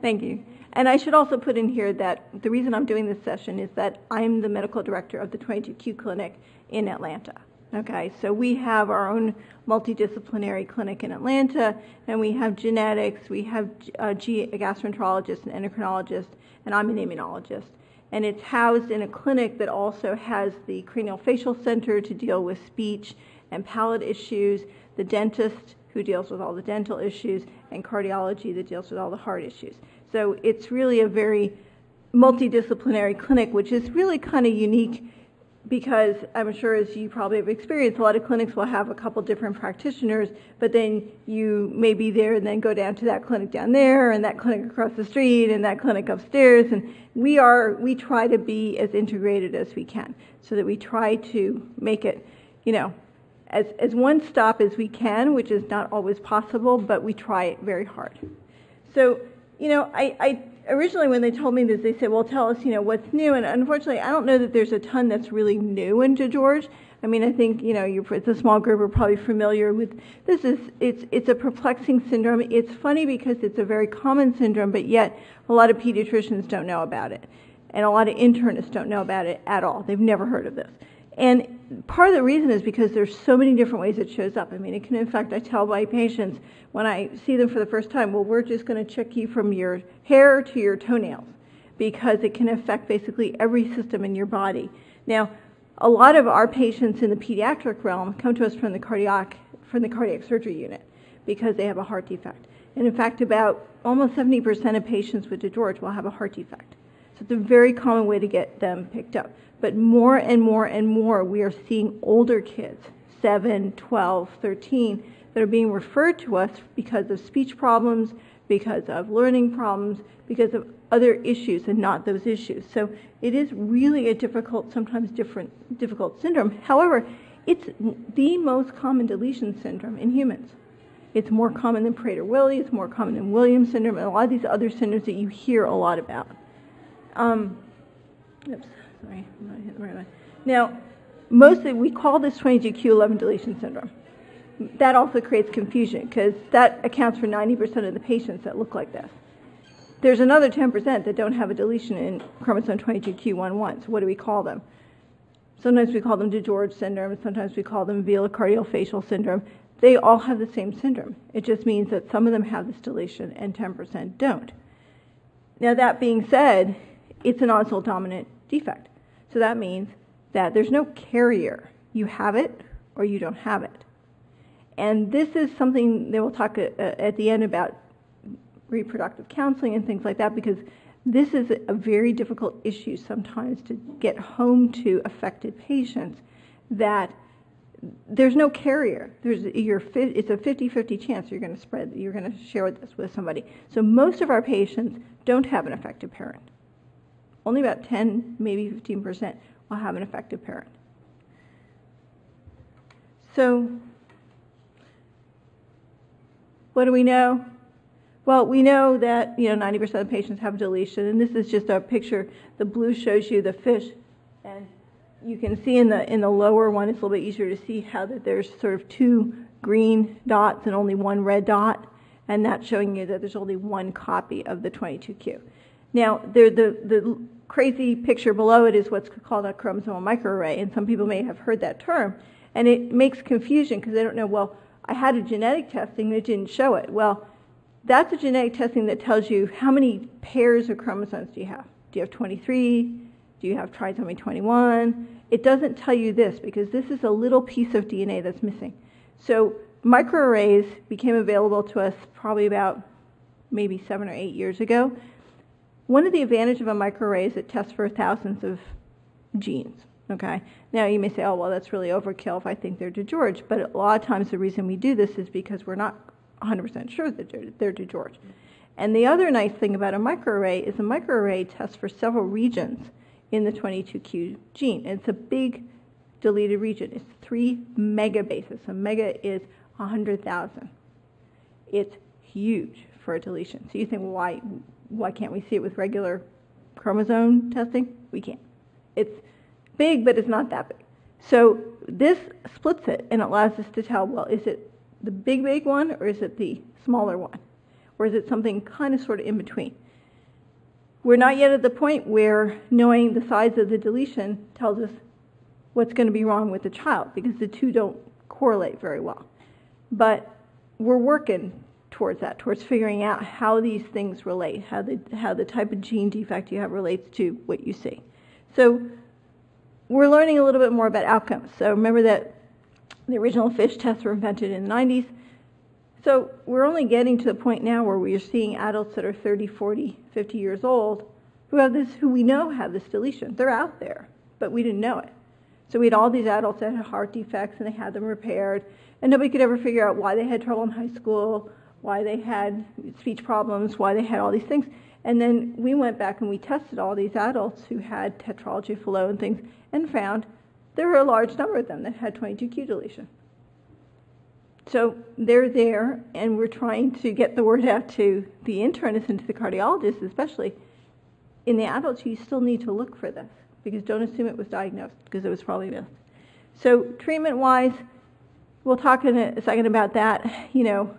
Thank you. And I should also put in here that the reason I'm doing this session is that I'm the medical director of the 22Q clinic in Atlanta. Okay, so we have our own multidisciplinary clinic in Atlanta, and we have genetics, we have uh, a gastroenterologist, an endocrinologist, and I'm an immunologist. And it's housed in a clinic that also has the cranial facial center to deal with speech and palate issues, the dentist who deals with all the dental issues, and cardiology that deals with all the heart issues. So it's really a very multidisciplinary clinic, which is really kind of unique because I'm sure, as you probably have experienced, a lot of clinics will have a couple different practitioners, but then you may be there and then go down to that clinic down there and that clinic across the street and that clinic upstairs. And we are we try to be as integrated as we can, so that we try to make it, you know, as as one stop as we can, which is not always possible, but we try it very hard. So, you know, I, I originally when they told me this, they said, "Well, tell us, you know, what's new." And unfortunately, I don't know that there's a ton that's really new in DiGeorge. I mean, I think you know, you're, it's a small group. We're probably familiar with this. Is it's it's a perplexing syndrome. It's funny because it's a very common syndrome, but yet a lot of pediatricians don't know about it, and a lot of internists don't know about it at all. They've never heard of this. And part of the reason is because there's so many different ways it shows up. I mean, it can, in fact, I tell my patients when I see them for the first time, well, we're just going to check you from your hair to your toenails because it can affect basically every system in your body. Now, a lot of our patients in the pediatric realm come to us from the cardiac from the cardiac surgery unit because they have a heart defect. And in fact, about almost 70% of patients with DiGeorge will have a heart defect. So it's a very common way to get them picked up. But more and more and more, we are seeing older kids, 7, 12, 13, that are being referred to us because of speech problems, because of learning problems, because of other issues and not those issues. So it is really a difficult, sometimes different, difficult syndrome. However, it's the most common deletion syndrome in humans. It's more common than Prader-Willi, it's more common than Williams syndrome, and a lot of these other syndromes that you hear a lot about. Um, oops. Sorry, I'm not hitting the right one. Now, mostly we call this 22q11 deletion syndrome. That also creates confusion because that accounts for 90% of the patients that look like this. There's another 10% that don't have a deletion in chromosome 22q11. So what do we call them? Sometimes we call them DiGeorge syndrome, sometimes we call them facial syndrome. They all have the same syndrome. It just means that some of them have this deletion and 10% don't. Now, that being said, it's an autosomal dominant defect. So that means that there's no carrier. You have it or you don't have it. And this is something that we'll talk uh, uh, at the end about reproductive counseling and things like that because this is a very difficult issue sometimes to get home to affected patients that there's no carrier. There's you're, it's a 50-50 chance you're going to spread, you're going to share this with somebody. So most of our patients don't have an affected parent only about 10, maybe 15% will have an affected parent. So, what do we know? Well, we know that you know 90% of patients have deletion, and this is just a picture. The blue shows you the fish, and you can see in the in the lower one, it's a little bit easier to see how that there's sort of two green dots and only one red dot, and that's showing you that there's only one copy of the 22q. Now, the, the, the crazy picture below it is what's called a chromosomal microarray, and some people may have heard that term. And it makes confusion because they don't know, well, I had a genetic testing that didn't show it. Well, that's a genetic testing that tells you how many pairs of chromosomes do you have. Do you have 23? Do you have trisomy 21? It doesn't tell you this because this is a little piece of DNA that's missing. So microarrays became available to us probably about maybe seven or eight years ago one of the advantages of a microarray is it tests for thousands of genes. Okay. Now you may say, oh well, that's really overkill if I think they're DiGeorge, but a lot of times the reason we do this is because we're not 100% sure that they're, they're DiGeorge. And the other nice thing about a microarray is a microarray tests for several regions in the 22q gene. It's a big deleted region. It's three megabases. A mega is 100,000. It's huge for a deletion. So you think, well, why why can't we see it with regular chromosome testing? We can't. It's big, but it's not that big. So this splits it and allows us to tell, well, is it the big, big one or is it the smaller one? Or is it something kind of sort of in between? We're not yet at the point where knowing the size of the deletion tells us what's going to be wrong with the child because the two don't correlate very well. But we're working towards that, towards figuring out how these things relate, how the, how the type of gene defect you have relates to what you see. So we're learning a little bit more about outcomes. So remember that the original FISH tests were invented in the 90s. So we're only getting to the point now where we are seeing adults that are 30, 40, 50 years old who have this, who we know have this deletion. They're out there, but we didn't know it. So we had all these adults that had heart defects and they had them repaired, and nobody could ever figure out why they had trouble in high school, why they had speech problems, why they had all these things. And then we went back and we tested all these adults who had tetralogy of Fallot and things and found there were a large number of them that had 22q deletion. So they're there, and we're trying to get the word out to the internists and to the cardiologists, especially. In the adults, you still need to look for this because don't assume it was diagnosed because it was probably missed. So treatment-wise, we'll talk in a second about that. You know,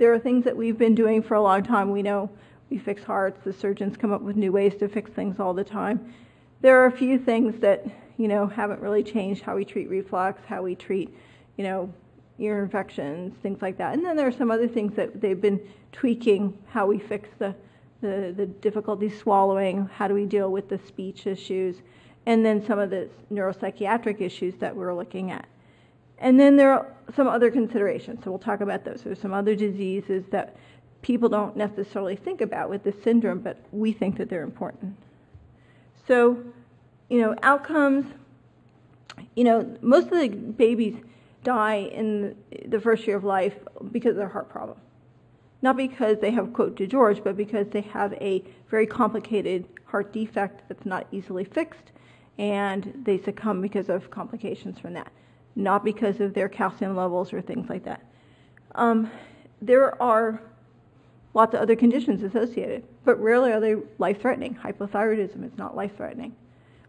there are things that we've been doing for a long time. We know we fix hearts. The surgeons come up with new ways to fix things all the time. There are a few things that you know haven't really changed how we treat reflux, how we treat you know ear infections, things like that. And then there are some other things that they've been tweaking how we fix the the, the difficulty swallowing, how do we deal with the speech issues, and then some of the neuropsychiatric issues that we're looking at. And then there are some other considerations, so we'll talk about those. There's some other diseases that people don't necessarily think about with this syndrome, but we think that they're important. So, you know, outcomes, you know, most of the babies die in the first year of life because of their heart problem. Not because they have, quote, to DiGeorge, but because they have a very complicated heart defect that's not easily fixed, and they succumb because of complications from that not because of their calcium levels or things like that. Um, there are lots of other conditions associated, but rarely are they life threatening. Hypothyroidism is not life threatening.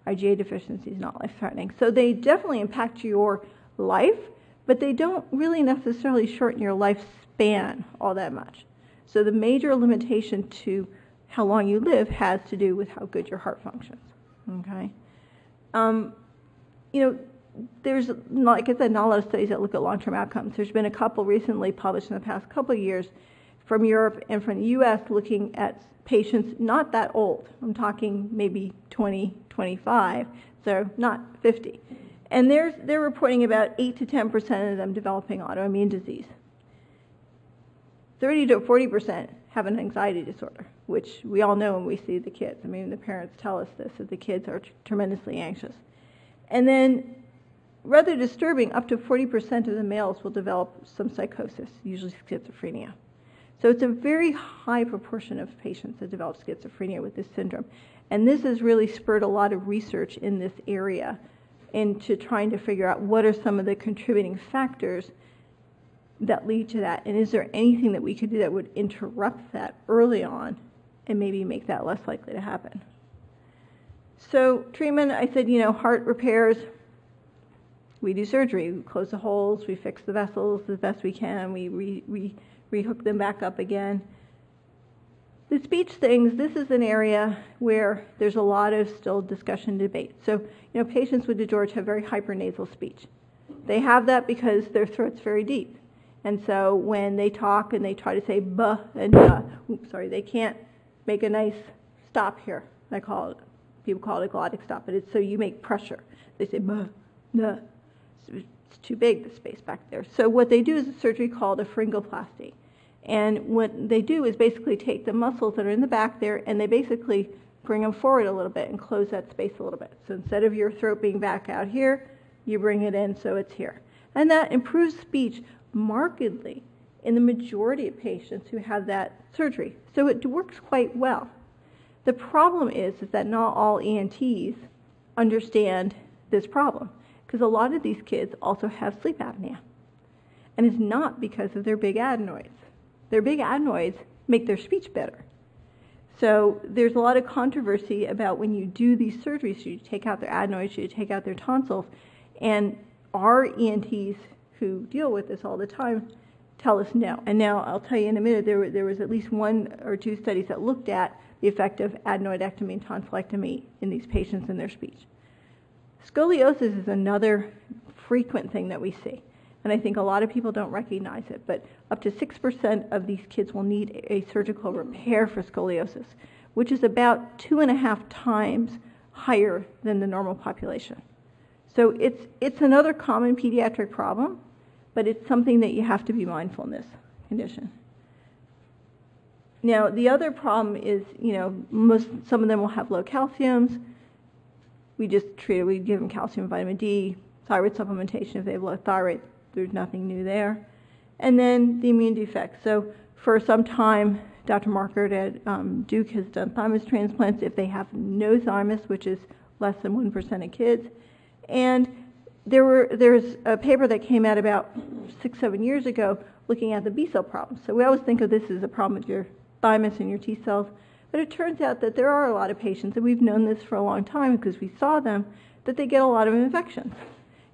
IgA deficiency is not life threatening. So they definitely impact your life, but they don't really necessarily shorten your lifespan all that much. So the major limitation to how long you live has to do with how good your heart functions. Okay? Um, you know, there's, like I said, not a lot of studies that look at long-term outcomes. There's been a couple recently published in the past couple of years from Europe and from the U.S. looking at patients not that old. I'm talking maybe 20, 25, so not 50. And they're, they're reporting about 8 to 10% of them developing autoimmune disease. 30 to 40% have an anxiety disorder, which we all know when we see the kids. I mean, the parents tell us this, that the kids are t- tremendously anxious. And then rather disturbing, up to 40% of the males will develop some psychosis, usually schizophrenia. So it's a very high proportion of patients that develop schizophrenia with this syndrome. And this has really spurred a lot of research in this area into trying to figure out what are some of the contributing factors that lead to that. And is there anything that we could do that would interrupt that early on and maybe make that less likely to happen? So, treatment, I said, you know, heart repairs, we do surgery. We close the holes, we fix the vessels as best we can, we re, re, rehook them back up again. The speech things, this is an area where there's a lot of still discussion debate. So, you know, patients with DiGeorge have very hypernasal speech. They have that because their throat's very deep. And so when they talk and they try to say buh and uh, oops, sorry, they can't make a nice stop here. I call it, people call it a glottic stop, but it's so you make pressure. They say buh, buh, it's too big, the space back there. So what they do is a surgery called a pharyngoplasty. And what they do is basically take the muscles that are in the back there and they basically bring them forward a little bit and close that space a little bit. So instead of your throat being back out here, you bring it in so it's here. And that improves speech markedly in the majority of patients who have that surgery. So it works quite well. The problem is, is that not all ENTs understand this problem because a lot of these kids also have sleep apnea. And it's not because of their big adenoids. Their big adenoids make their speech better. So there's a lot of controversy about when you do these surgeries, should you take out their adenoids, should you take out their tonsils? And our ENTs who deal with this all the time tell us no. And now I'll tell you in a minute, there, there was at least one or two studies that looked at the effect of adenoidectomy and tonsillectomy in these patients and their speech. Scoliosis is another frequent thing that we see, and I think a lot of people don't recognize it, but up to 6% of these kids will need a surgical repair for scoliosis, which is about two and a half times higher than the normal population. So it's, it's another common pediatric problem, but it's something that you have to be mindful in this condition. Now, the other problem is, you know, most, some of them will have low calciums. We just treat it, we give them calcium, vitamin D, thyroid supplementation if they have low thyroid. There's nothing new there. And then the immune defects. So for some time, Dr. Markert at um, Duke has done thymus transplants if they have no thymus, which is less than 1% of kids. And there were there's a paper that came out about six, seven years ago looking at the B cell problem. So we always think of this as a problem with your thymus and your T cells, but it turns out that there are a lot of patients, and we've known this for a long time because we saw them, that they get a lot of infections.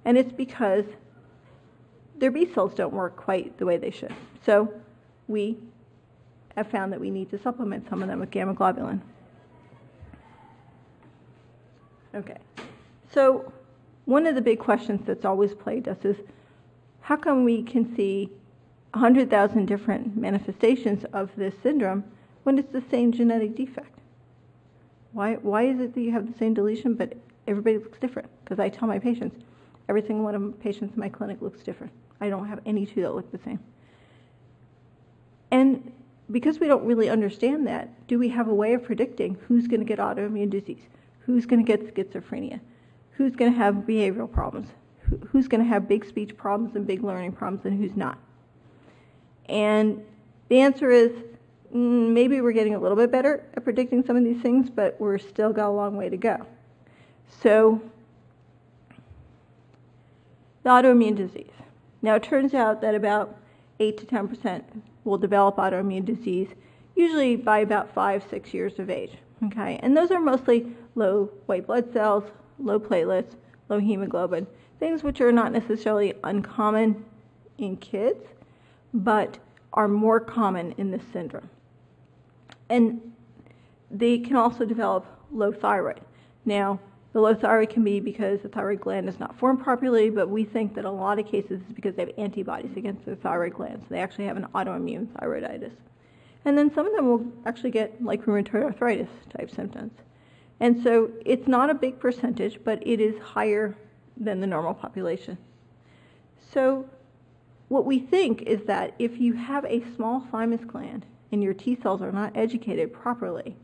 And it's because their B cells don't work quite the way they should. So we have found that we need to supplement some of them with gamma globulin. Okay. So one of the big questions that's always plagued us is how come we can see 100,000 different manifestations of this syndrome when it's the same genetic defect? Why, why is it that you have the same deletion but everybody looks different? Because I tell my patients, every single one of my patients in my clinic looks different. I don't have any two that look the same. And because we don't really understand that, do we have a way of predicting who's going to get autoimmune disease? Who's going to get schizophrenia? who's going to have behavioral problems, who's going to have big speech problems and big learning problems, and who's not. And the answer is Mm, maybe we're getting a little bit better at predicting some of these things, but we're still got a long way to go. So, the autoimmune disease. Now, it turns out that about 8 to 10 percent will develop autoimmune disease, usually by about five, six years of age. Okay, and those are mostly low white blood cells, low platelets, low hemoglobin, things which are not necessarily uncommon in kids, but are more common in this syndrome. And they can also develop low thyroid. Now, the low thyroid can be because the thyroid gland is not formed properly, but we think that a lot of cases is because they have antibodies against their thyroid glands. They actually have an autoimmune thyroiditis. And then some of them will actually get like rheumatoid arthritis type symptoms. And so it's not a big percentage, but it is higher than the normal population. So what we think is that if you have a small thymus gland and your T cells are not educated properly,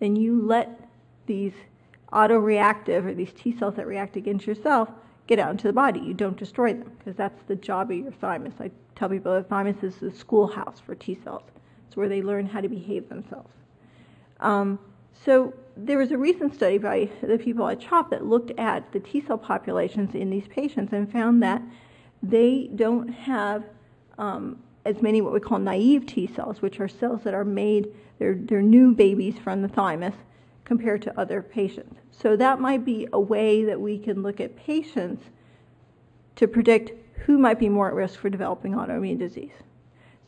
then you let these autoreactive or these T cells that react against yourself get out into the body. You don't destroy them because that's the job of your thymus. I tell people the thymus is the schoolhouse for T cells. It's where they learn how to behave themselves. Um, so there was a recent study by the people at CHOP that looked at the T cell populations in these patients and found that they don't have um, as many what we call naive T cells, which are cells that are made, they're, they're new babies from the thymus compared to other patients. So that might be a way that we can look at patients to predict who might be more at risk for developing autoimmune disease.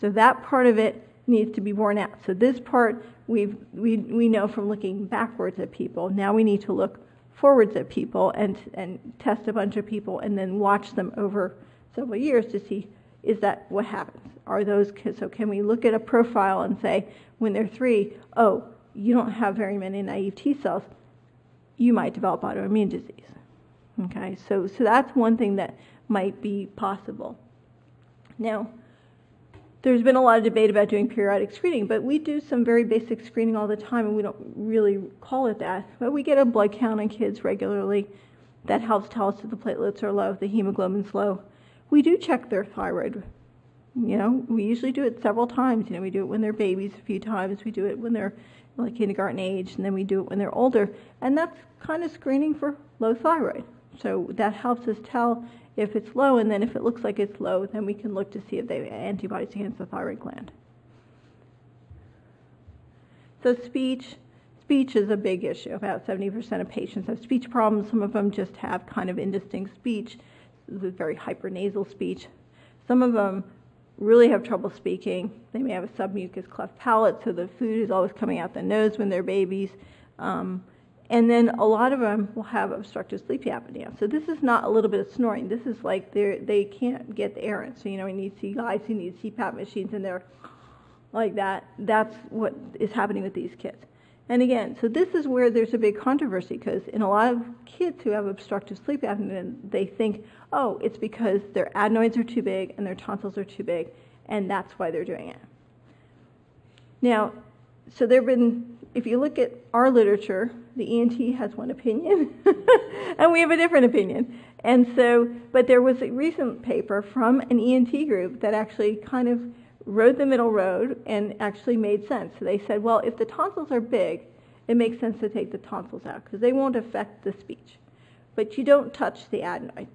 So that part of it needs to be borne out. So this part we've, we, we know from looking backwards at people. Now we need to look forwards at people and, and test a bunch of people and then watch them over several years to see is that what happens? Are those kids, so can we look at a profile and say when they're three, oh, you don't have very many naive T cells, you might develop autoimmune disease. Okay, so, so that's one thing that might be possible. Now, there's been a lot of debate about doing periodic screening, but we do some very basic screening all the time, and we don't really call it that. But we get a blood count on kids regularly. That helps tell us if the platelets are low, if the hemoglobin's low. We do check their thyroid. You know, we usually do it several times. You know, we do it when they're babies a few times. We do it when they're like kindergarten age, and then we do it when they're older. And that's kind of screening for low thyroid. So that helps us tell if it's low, and then if it looks like it's low, then we can look to see if they have antibodies against the thyroid gland. So speech, speech is a big issue. About 70% of patients have speech problems. Some of them just have kind of indistinct speech, with very hypernasal speech. Some of them really have trouble speaking. They may have a submucous cleft palate, so the food is always coming out the nose when they're babies. Um, and then a lot of them will have obstructive sleep apnea. So this is not a little bit of snoring. This is like they they can't get the air in. So you know, you need see guys who need CPAP machines and they're like that. That's what is happening with these kids. And again, so this is where there's a big controversy because in a lot of kids who have obstructive sleep apnea, they think, oh, it's because their adenoids are too big and their tonsils are too big, and that's why they're doing it. Now, so there have been, if you look at our literature, the ENT has one opinion, and we have a different opinion. And so, but there was a recent paper from an ENT group that actually kind of rode the middle road and actually made sense. So they said, well, if the tonsils are big, it makes sense to take the tonsils out because they won't affect the speech. But you don't touch the adenoids.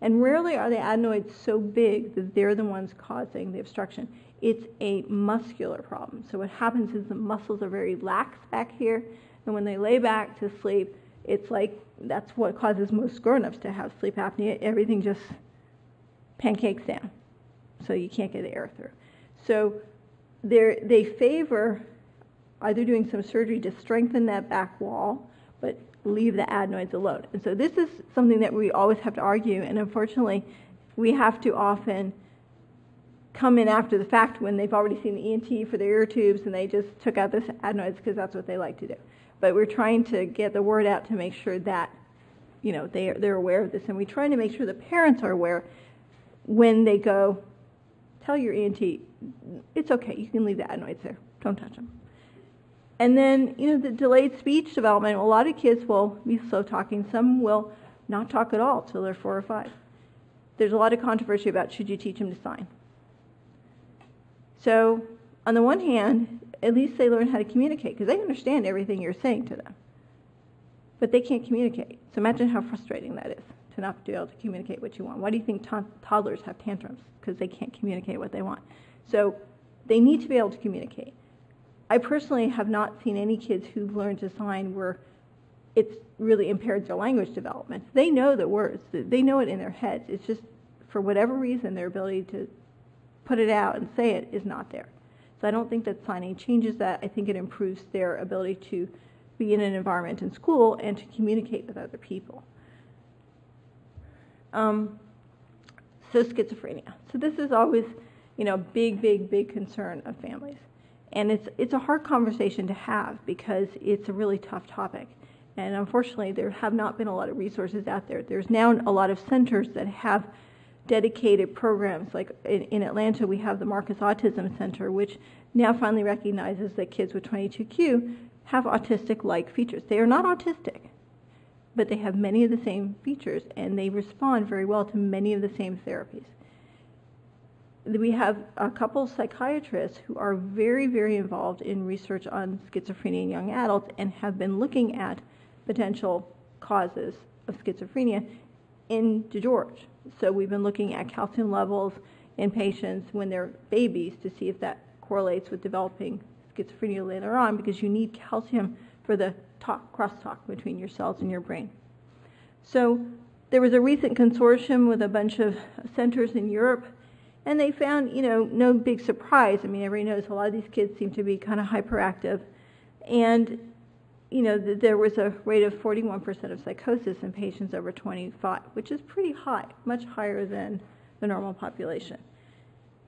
And rarely are the adenoids so big that they're the ones causing the obstruction. It's a muscular problem. So what happens is the muscles are very lax back here, and when they lay back to sleep, it's like that's what causes most grown-ups to have sleep apnea. Everything just pancakes down so you can't get the air through. So they favor either doing some surgery to strengthen that back wall, but leave the adenoids alone. And so this is something that we always have to argue, and unfortunately, we have to often come in after the fact when they've already seen the ENT for their ear tubes and they just took out this adenoids because that's what they like to do. But we're trying to get the word out to make sure that you know they they're aware of this, and we're trying to make sure the parents are aware when they go tell your ENT, it's okay, you can leave the adenoids there, don't touch them. And then, you know, the delayed speech development, a lot of kids will be slow talking, some will not talk at all till they're four or five. There's a lot of controversy about should you teach them to sign. So, on the one hand, at least they learn how to communicate because they understand everything you're saying to them. But they can't communicate. So imagine how frustrating that is to not be able to communicate what you want. Why do you think toddlers have tantrums? Because they can't communicate what they want. So they need to be able to communicate. I personally have not seen any kids who've learned to sign where it's really impaired their language development. They know the words, they know it in their heads. It's just for whatever reason their ability to put it out and say it is not there. So I don't think that signing changes that. I think it improves their ability to be in an environment in school and to communicate with other people. Um, so schizophrenia. So this is always, you know, big, big, big concern of families. And it's, it's a hard conversation to have because it's a really tough topic. And unfortunately, there have not been a lot of resources out there. There's now a lot of centers that have dedicated programs. Like in, in Atlanta, we have the Marcus Autism Center, which now finally recognizes that kids with 22q have autistic like features. They are not autistic, but they have many of the same features and they respond very well to many of the same therapies. We have a couple psychiatrists who are very, very involved in research on schizophrenia in young adults and have been looking at potential causes of schizophrenia in DiGeorge. So we've been looking at calcium levels in patients when they're babies to see if that correlates with developing schizophrenia later on because you need calcium for the talk, crosstalk between your cells and your brain. So there was a recent consortium with a bunch of centers in Europe, and they found, you know, no big surprise. I mean, everybody knows a lot of these kids seem to be kind of hyperactive, and you know, there was a rate of 41% of psychosis in patients over 25, which is pretty high, much higher than the normal population.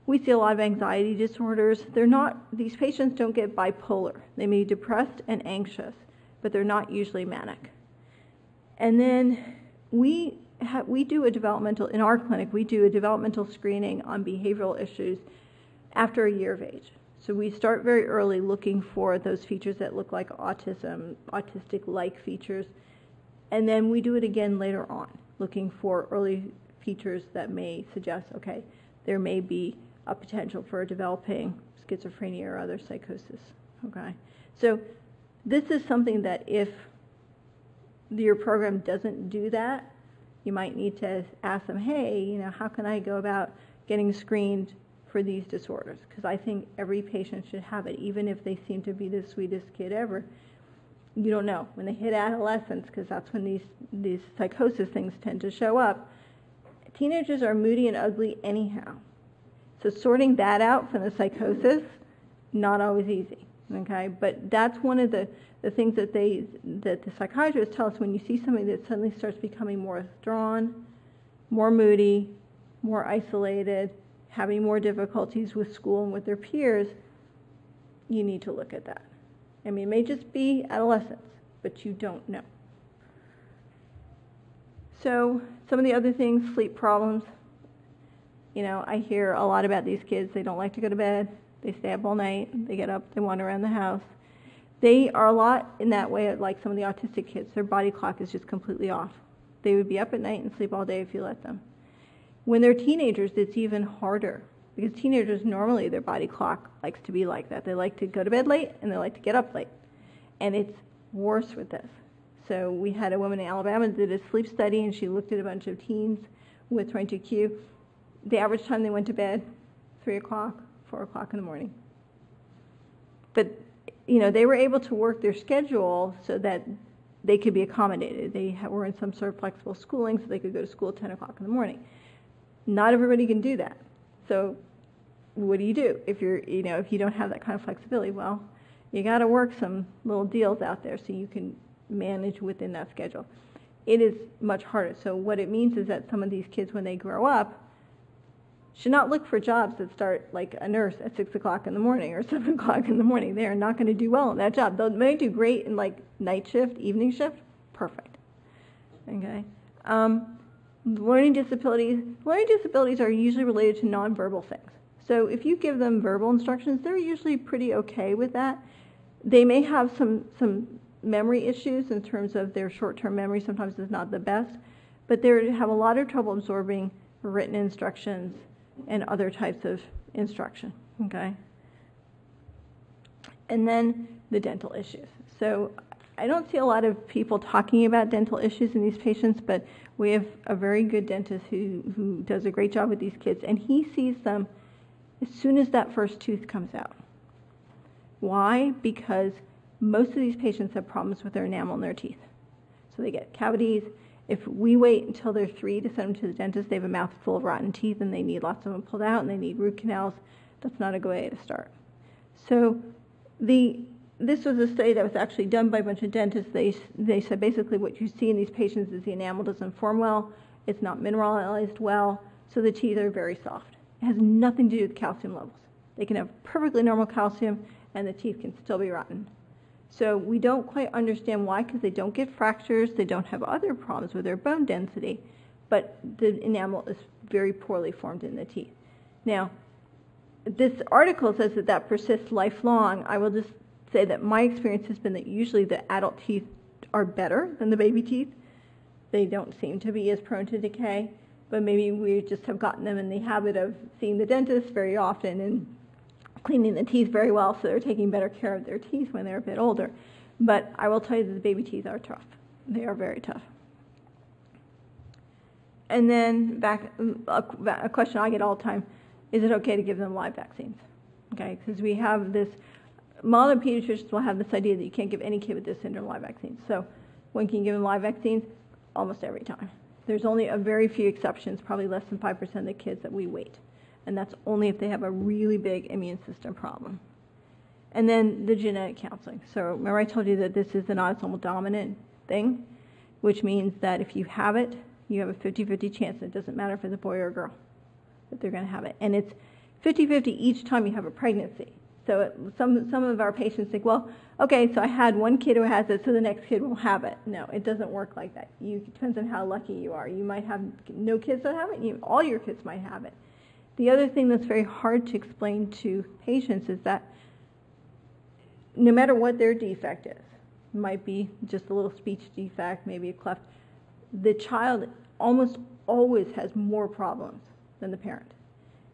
We see a lot of anxiety disorders. They're not, these patients don't get bipolar. They may be depressed and anxious, but they're not usually manic. And then we, ha- we do a developmental, in our clinic, we do a developmental screening on behavioral issues after a year of age. So we start very early looking for those features that look like autism, autistic like features. And then we do it again later on, looking for early features that may suggest, okay, there may be a potential for developing schizophrenia or other psychosis. Okay, so this is something that if your program doesn't do that, you might need to ask them, hey, you know, how can I go about getting screened for these disorders? Because I think every patient should have it, even if they seem to be the sweetest kid ever. You don't know when they hit adolescence, because that's when these these psychosis things tend to show up. Teenagers are moody and ugly anyhow. So sorting that out from the psychosis, not always easy. Okay, but that's one of the, the things that they that the psychiatrists tell us when you see somebody that suddenly starts becoming more withdrawn, more moody, more isolated, having more difficulties with school and with their peers, you need to look at that. I mean, it may just be adolescence, but you don't know. So, some of the other things, sleep problems. You know, I hear a lot about these kids. They don't like to go to bed. They stay up all night. They get up. They wander around the house. They are a lot in that way like some of the autistic kids. Their body clock is just completely off. They would be up at night and sleep all day if you let them. When they're teenagers, it's even harder because teenagers normally their body clock likes to be like that. They like to go to bed late and they like to get up late. And it's worse with this. So we had a woman in Alabama did a sleep study and she looked at a bunch of teens with 22Q. The average time they went to bed, 3 o'clock, 4 o'clock in the morning. But, you know, they were able to work their schedule so that they could be accommodated. They were in some sort of flexible schooling so they could go to school at 10 o'clock in the morning. Not everybody can do that. So what do you do if you're, you know, if you don't have that kind of flexibility? Well, you got to work some little deals out there so you can manage within that schedule. It is much harder. So what it means is that some of these kids, when they grow up, should not look for jobs that start like a nurse at six o'clock in the morning or seven o'clock in the morning. They are not going to do well in that job. They may do great in like night shift, evening shift, perfect. Okay. Um, learning disabilities. Learning disabilities are usually related to nonverbal things. So if you give them verbal instructions, they're usually pretty okay with that. They may have some some memory issues in terms of their short-term memory. Sometimes it's not the best, but they have a lot of trouble absorbing written instructions and other types of instruction. Okay. And then the dental issues. So I don't see a lot of people talking about dental issues in these patients, but we have a very good dentist who, who does a great job with these kids, and he sees them as soon as that first tooth comes out. Why? Because most of these patients have problems with their enamel in their teeth. So they get cavities. If we wait until they're three to send them to the dentist, they have a mouth full of rotten teeth and they need lots of them pulled out and they need root canals. That's not a good way to start. So the this was a study that was actually done by a bunch of dentists. They, they said basically what you see in these patients is the enamel doesn't form well, it's not mineralized well, so the teeth are very soft. It has nothing to do with calcium levels. They can have perfectly normal calcium and the teeth can still be rotten. So we don't quite understand why, because they don't get fractures, they don't have other problems with their bone density, but the enamel is very poorly formed in the teeth. Now, this article says that that persists lifelong. I will just say that my experience has been that usually the adult teeth are better than the baby teeth. They don't seem to be as prone to decay, but maybe we just have gotten them in the habit of seeing the dentist very often and cleaning the teeth very well, so they're taking better care of their teeth when they're a bit older. But I will tell you that the baby teeth are tough. They are very tough. And then back a, question I get all the time: Is it okay to give them live vaccines? Okay, because we have this. Modern pediatricians will have this idea that you can't give any kid with this syndrome live vaccines. So, when can you give them live vaccines? Almost every time. There's only a very few exceptions, probably less than 5% of the kids that we wait and that's only if they have a really big immune system problem. And then the genetic counseling. So remember I told you that this is an autosomal dominant thing, which means that if you have it, you have a 50-50 chance. It doesn't matter if it's a boy or a girl that they're going to have it. And it's 50-50 each time you have a pregnancy. So it, some some of our patients think, well, okay, so I had one kid who has it, so the next kid will have it. No, it doesn't work like that. You, it depends on how lucky you are. You might have no kids that have it. You, all your kids might have it. The other thing that's very hard to explain to patients is that no matter what their defect is, might be just a little speech defect, maybe a cleft, the child almost always has more problems than the parent.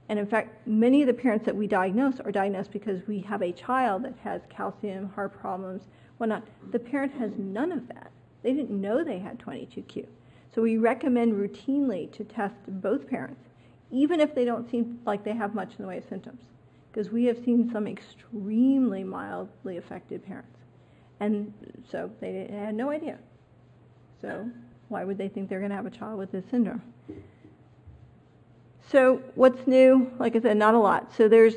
And in fact, many of the parents that we diagnose are diagnosed because we have a child that has calcium, heart problems, whatnot. The parent has none of that. They didn't know they had 22q. So we recommend routinely to test both parents even if they don't seem like they have much in the way of symptoms. Because we have seen some extremely mildly affected parents. And so they had no idea. So why would they think they're going to have a child with this syndrome? So what's new? Like I said, not a lot. So there's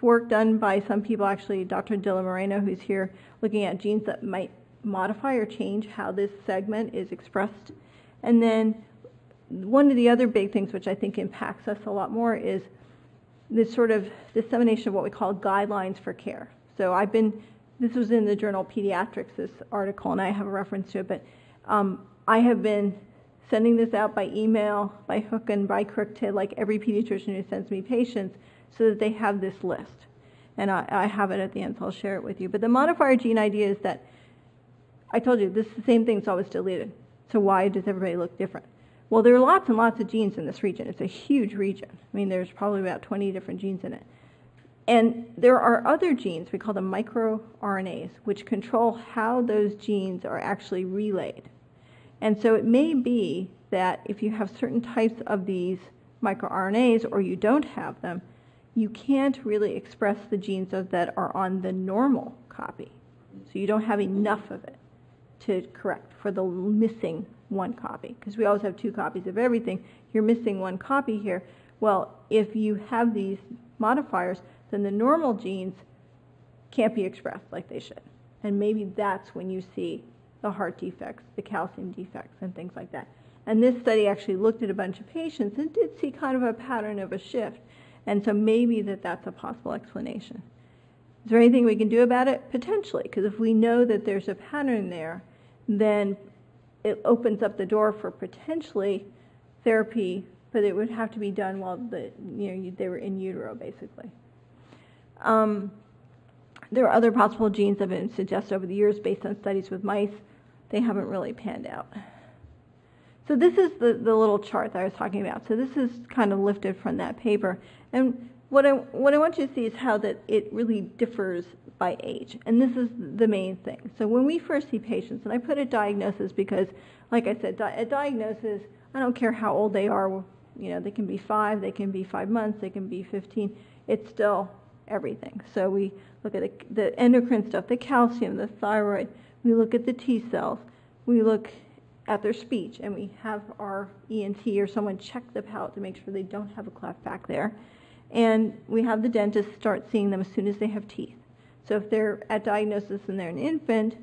work done by some people, actually, Dr. Dylan Moreno, who's here, looking at genes that might modify or change how this segment is expressed. And then one of the other big things which I think impacts us a lot more is this sort of dissemination of what we call guidelines for care. So I've been, this was in the journal Pediatrics, this article, and I have a reference to it, but um, I have been sending this out by email, by hook and by crook to like every pediatrician who sends me patients so that they have this list. And I, I have it at the end, so I'll share it with you. But the modifier gene idea is that I told you this is the same thing, it's always deleted. So why does everybody look different? Well, there are lots and lots of genes in this region. It's a huge region. I mean, there's probably about 20 different genes in it. And there are other genes, we call them microRNAs, which control how those genes are actually relayed. And so it may be that if you have certain types of these microRNAs or you don't have them, you can't really express the genes that are on the normal copy. So you don't have enough of it to correct for the missing one copy. Because we always have two copies of everything. You're missing one copy here. Well, if you have these modifiers, then the normal genes can't be expressed like they should. And maybe that's when you see the heart defects, the calcium defects, and things like that. And this study actually looked at a bunch of patients and did see kind of a pattern of a shift. And so maybe that that's a possible explanation. Is there anything we can do about it? Potentially, because if we know that there's a pattern there, then it opens up the door for potentially therapy, but it would have to be done while the, you know, they were in utero, basically. Um, there are other possible genes that have been suggested over the years based on studies with mice. They haven't really panned out. So this is the, the little chart that I was talking about. So this is kind of lifted from that paper. And what I, what I want you to see is how that it really differs by age. And this is the main thing. So when we first see patients, and I put a diagnosis because, like I said, di- a diagnosis, I don't care how old they are, you know, they can be five, they can be five months, they can be 15, it's still everything. So we look at the, the endocrine stuff, the calcium, the thyroid, we look at the T cells, we look at their speech, and we have our ENT or someone check the palate to make sure they don't have a cleft back there. And we have the dentist start seeing them as soon as they have teeth. So if they're at diagnosis and they're an infant,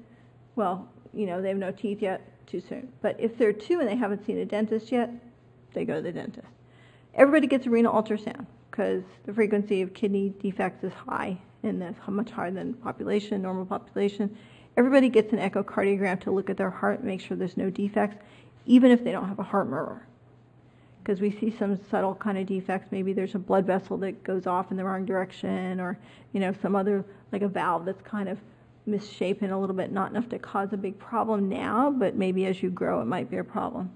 well, you know, they have no teeth yet, too soon. But if they're two and they haven't seen a dentist yet, they go to the dentist. Everybody gets a renal ultrasound because the frequency of kidney defects is high and that's much higher than population, normal population. Everybody gets an echocardiogram to look at their heart and make sure there's no defects, even if they don't have a heart murmur. Because we see some subtle kind of defects. Maybe there's a blood vessel that goes off in the wrong direction, or you know some other like a valve that's kind of misshapen a little bit, not enough to cause a big problem now, but maybe as you grow it might be a problem.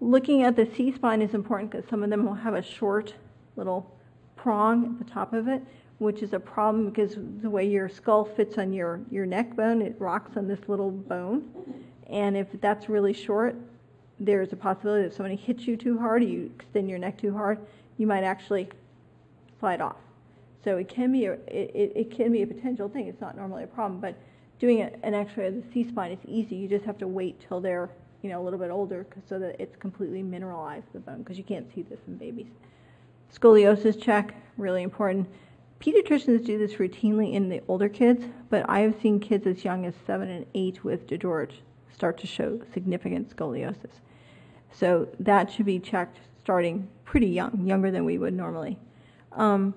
Looking at the C spine is important because some of them will have a short little prong at the top of it, which is a problem because the way your skull fits on your, your neck bone, it rocks on this little bone. And if that's really short, there's a possibility that if somebody hits you too hard or you extend your neck too hard, you might actually slide off. So it can be a, it, it can be a potential thing. It's not normally a problem, but doing an X-ray of the C-spine is easy. You just have to wait till they're you know a little bit older so that it's completely mineralized the bone because you can't see this in babies. Scoliosis check, really important. Pediatricians do this routinely in the older kids, but I have seen kids as young as seven and eight with DiGeorge start to show significant scoliosis. So that should be checked starting pretty young, younger than we would normally. Um,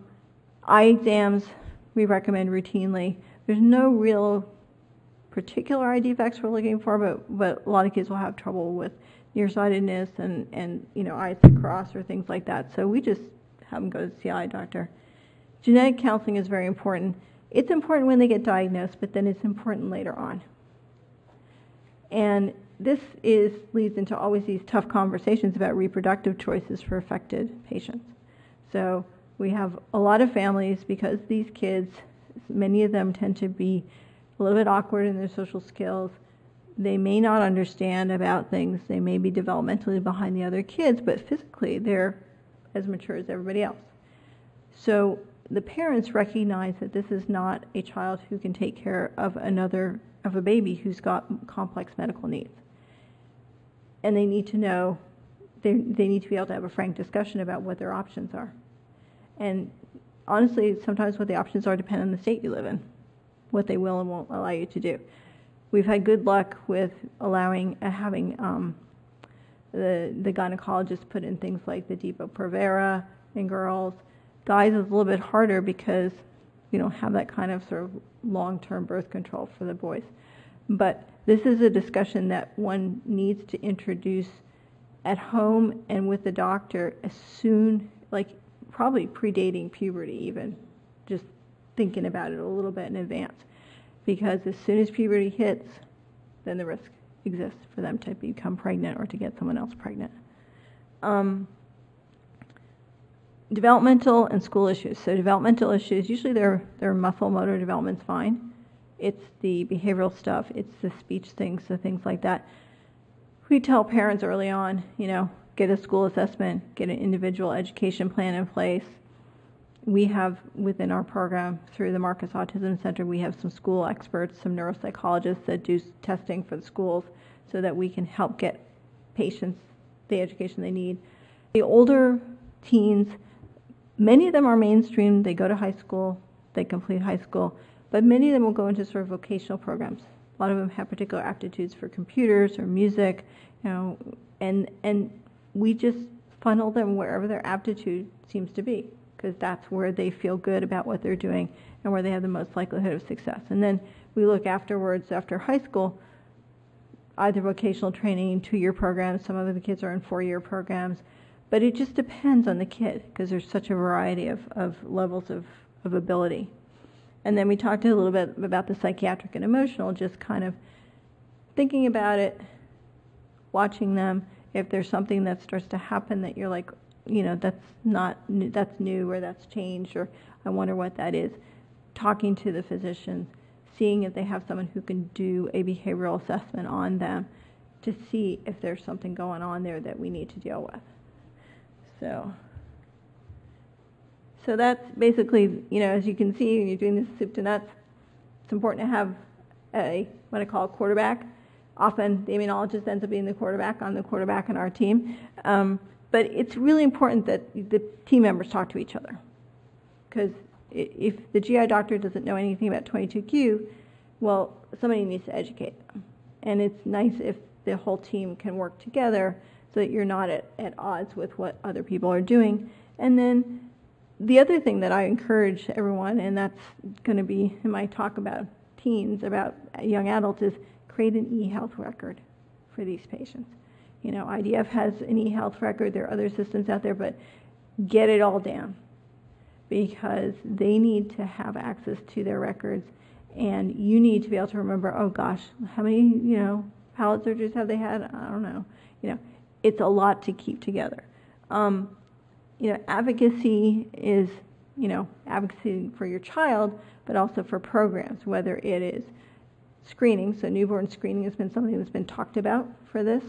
eye exams we recommend routinely. There's no real particular eye defects we're looking for, but, but a lot of kids will have trouble with nearsightedness and, and you know eyes that cross or things like that. So we just have them go to the eye doctor. Genetic counseling is very important. It's important when they get diagnosed, but then it's important later on. And this is leads into always these tough conversations about reproductive choices for affected patients. So we have a lot of families because these kids, many of them tend to be a little bit awkward in their social skills. They may not understand about things. They may be developmentally behind the other kids, but physically they're as mature as everybody else. So the parents recognize that this is not a child who can take care of another of a baby who's got complex medical needs. And they need to know they, they need to be able to have a frank discussion about what their options are. And honestly, sometimes what the options are depend on the state you live in, what they will and won't allow you to do. We've had good luck with allowing, uh, having um, the, the gynecologist put in things like the Depo-Provera in girls. Guys is a little bit harder because we don't have that kind of sort of long-term birth control for the boys. But this is a discussion that one needs to introduce at home and with the doctor as soon, like probably predating puberty even, just thinking about it a little bit in advance. Because as soon as puberty hits, then the risk exists for them to become pregnant or to get someone else pregnant. Um, developmental and school issues. So developmental issues, usually their, their muscle motor development's fine. It's the behavioral stuff, it's the speech things, the things like that. We tell parents early on, you know, get a school assessment, get an individual education plan in place. We have within our program through the Marcus Autism Center, we have some school experts, some neuropsychologists that do testing for the schools so that we can help get patients the education they need. The older teens, Many of them are mainstream. They go to high school, they complete high school, but many of them will go into sort of vocational programs. A lot of them have particular aptitudes for computers or music, you know, and and we just funnel them wherever their aptitude seems to be because that's where they feel good about what they're doing and where they have the most likelihood of success. And then we look afterwards after high school either vocational training, two-year programs. Some of the kids are in four-year programs but it just depends on the kid because there's such a variety of, of levels of, of ability. And then we talked a little bit about the psychiatric and emotional, just kind of thinking about it, watching them. If there's something that starts to happen that you're like, you know, that's not that's new or that's changed or I wonder what that is, talking to the physician, seeing if they have someone who can do a behavioral assessment on them to see if there's something going on there that we need to deal with. So, so that's basically, you know, as you can see, when you're doing this soup to nuts. It's important to have a what I call a quarterback. Often the immunologist ends up being the quarterback. I'm the quarterback on our team. Um, but it's really important that the team members talk to each other. Because if the GI doctor doesn't know anything about 22q, well, somebody needs to educate them. And it's nice if the whole team can work together so that you're not at, at odds with what other people are doing. And then the other thing that I encourage everyone, and that's going to be in my talk about teens, about young adults, is create an e-health record for these patients. You know, IDF has an e-health record. There are other systems out there, but get it all down because they need to have access to their records, and you need to be able to remember. Oh gosh, how many you know palate surgeries have they had? I don't know. You know, it's a lot to keep together. Um, you know, advocacy is, you know, advocacy for your child, but also for programs, whether it is screening. So newborn screening has been something that's been talked about for this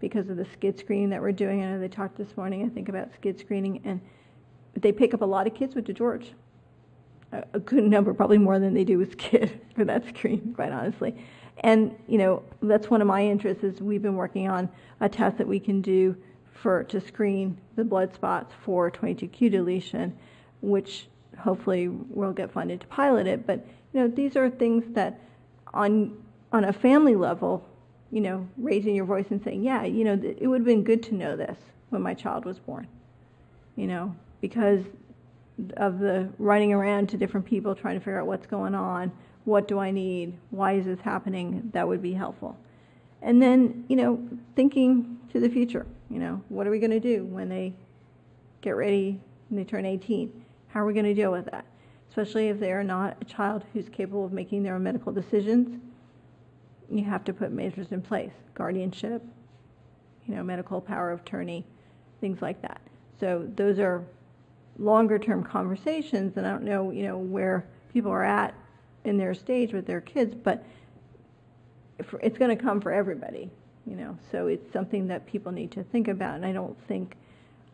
because of the SCID screening that we're doing. I know they talked this morning, I think, about SCID screening, and they pick up a lot of kids with DiGeorge. A, a good number, probably more than they do with SCID for that screen, quite honestly. And you know, that's one of my interests is we've been working on a test that we can do for to screen the blood spots for 22q deletion, which hopefully we'll get funded to pilot it. But you know, these are things that on on a family level, you know, raising your voice and saying, yeah, you know, it would have been good to know this when my child was born, you know, because of the running around to different people trying to figure out what's going on, what do I need? Why is this happening? That would be helpful. And then, you know, thinking to the future, you know, what are we going to do when they get ready and they turn 18? How are we going to deal with that? Especially if they are not a child who's capable of making their own medical decisions. You have to put measures in place, guardianship, you know, medical power of attorney, things like that. So those are longer term conversations, and I don't know, you know, where people are at in their stage with their kids, but it's going to come for everybody, you know. So it's something that people need to think about, and I don't think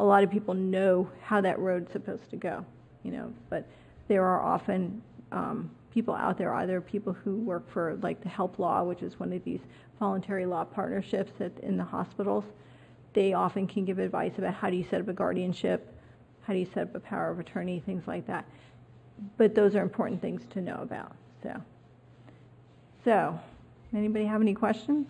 a lot of people know how that road's supposed to go, you know. But there are often um, people out there, either people who work for like the Help Law, which is one of these voluntary law partnerships at, in the hospitals. they often can give advice about how do you set up a guardianship, how do you set up a power of attorney, things like that. But those are important things to know about. So, so anybody have any questions?